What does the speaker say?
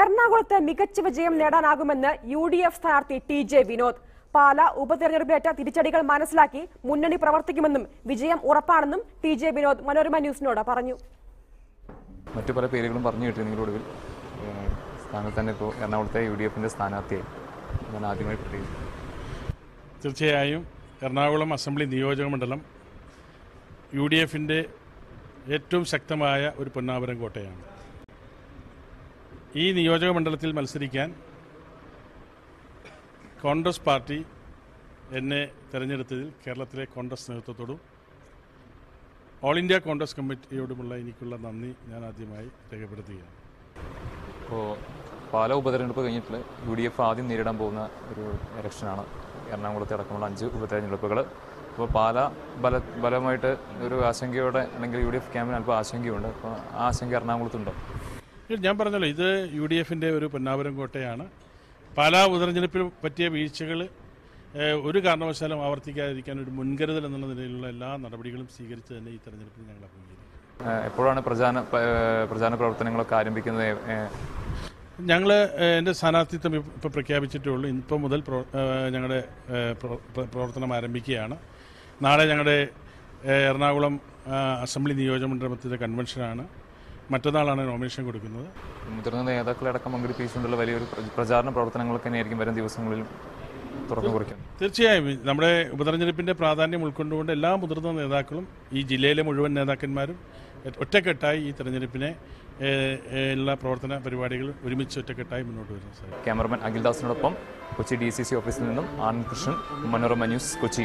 എറണാകുളത്ത് മികച്ച വിജയം നേടാനാകുമെന്ന് യു ഡി എഫ് സ്ഥാനാർത്ഥി ടി ജെ വിനോദ്. പാല ഉപതെരഞ്ഞെടുപ്പിലേറ്റ തിരിച്ചടികൾ മനസ്സിലാക്കി മുന്നണി പ്രവർത്തിക്കുമെന്നും വിജയം ഉറപ്പാണെന്നും ടി ജെ വിനോദ് മനോരമ ന്യൂസിനോട് പറഞ്ഞു. മറ്റു പല പേരുകളും പറഞ്ഞു കിട്ടിയെങ്കിൽ ഒടുവിൽ. താങ്കൾ തന്നെ ഇപ്പോൾ എറണാകുളത്തെ യു ഡി എഫിന്റെ സ്ഥാനാർത്ഥിയായി. ഞാൻ ആദ്യമായി പ്രതികരിച്ചു തീർച്ചയായും എറണാകുളം അസംബ്ലി നിയോജക മണ്ഡലം യു ഡി എഫിന്റെ ഏറ്റവും ശക്തമായ ഒരു പൊന്നാപുരം കോട്ടയാണ്. ഈ നിയോജക മണ്ഡലത്തിൽ മത്സരിക്കാൻ കോൺഗ്രസ് പാർട്ടി എന്നെ തെരഞ്ഞെടുത്തതിൽ കേരളത്തിലെ കോൺഗ്രസ് നേതൃത്വത്തോടും ഓൾ ഇന്ത്യ കോൺഗ്രസ് കമ്മിറ്റിയോടുമുള്ള എനിക്കുള്ള നന്ദി ഞാൻ ആദ്യമായി രേഖപ്പെടുത്തുകയാണ്. ഇപ്പോൾ പാല ഉപതെരഞ്ഞെടുപ്പ് കഴിഞ്ഞിട്ടുള്ള യു ഡി എഫ് ആദ്യം നേരിടാൻ പോകുന്ന ഒരു ഇലക്ഷനാണ്. എറണാകുളത്തെ അടക്കമുള്ള അഞ്ച് ഉപതെരഞ്ഞെടുപ്പുകൾ അപ്പോൾ പാല ബല ബലമായിട്ട് ഒരു ആശങ്കയോടെ അല്ലെങ്കിൽ യു ഡി എഫ് ക്യാമ്പിന് അല്പം ആശങ്കയുണ്ട്. അപ്പോൾ ആ ആശങ്ക എറണാകുളത്തുണ്ടോ? ഞാൻ പറഞ്ഞല്ലോ ഇത് യു ഡി എഫിന്റെ ഒരു പൊന്നാപുരം കോട്ടയാണ്. പാലാ ഉപതെരഞ്ഞെടുപ്പിൽ പറ്റിയ വീഴ്ചകൾ ഒരു കാരണവശാലും ആവർത്തിക്കാതിരിക്കാൻ ഒരു മുൻകരുതൽ എന്നുള്ള നിലയിലുള്ള എല്ലാ നടപടികളും സ്വീകരിച്ച് തന്നെ ഈ തെരഞ്ഞെടുപ്പിൽ ഞങ്ങൾ അഭിമുഖീകരിക്കും എപ്പോഴാണ് പ്രചാരണ പ്രചാരണ പ്രവർത്തനങ്ങളൊക്കെ ആരംഭിക്കുന്നത്? ഞങ്ങൾ എന്റെ സ്ഥാനാർത്ഥിത്വം ഇപ്പോൾ പ്രഖ്യാപിച്ചിട്ടേ ഉള്ളൂ ഇപ്പം മുതൽ ഞങ്ങളുടെ പ്രവർത്തനം ആരംഭിക്കുകയാണ്. നാളെ ഞങ്ങളുടെ എറണാകുളം അസംബ്ലി നിയോജകമണ്ഡലത്തിന്റെ കൺവെൻഷനാണ് മറ്റന്നാളാണ് നോമിനേഷൻ കൊടുക്കുന്നത്. മുതിർന്ന നേതാക്കളടക്കം പങ്കെടുപ്പിച്ചുകൊണ്ടുള്ള വലിയൊരു പ്രചാരണ പ്രവർത്തനങ്ങളൊക്കെ തന്നെയായിരിക്കും വരും ദിവസങ്ങളിൽ തുറന്നു കുറിക്കുന്നത് തീർച്ചയായും. നമ്മുടെ ഉപതെരഞ്ഞെടുപ്പിന്റെ പ്രാധാന്യം ഉൾക്കൊണ്ടുകൊണ്ട് എല്ലാ മുതിർന്ന നേതാക്കളും ഈ ജില്ലയിലെ മുഴുവൻ നേതാക്കന്മാരും ഒറ്റക്കെട്ടായി ഈ തെരഞ്ഞെടുപ്പിനെ ഏഹ്, പ്രവർത്തന പരിപാടികൾ ഒരുമിച്ച് ഒറ്റക്കെട്ടായി മുന്നോട്ട് വരുന്നു സാർ ക്യാമറമാൻ അഖിൽദാസിനോടൊപ്പം കൊച്ചി ഡി സി സി ഓഫീസിൽ നിന്നും ആനന്ദ് കൃഷ്ണൻ മനോരമ ന്യൂസ് കൊച്ചി.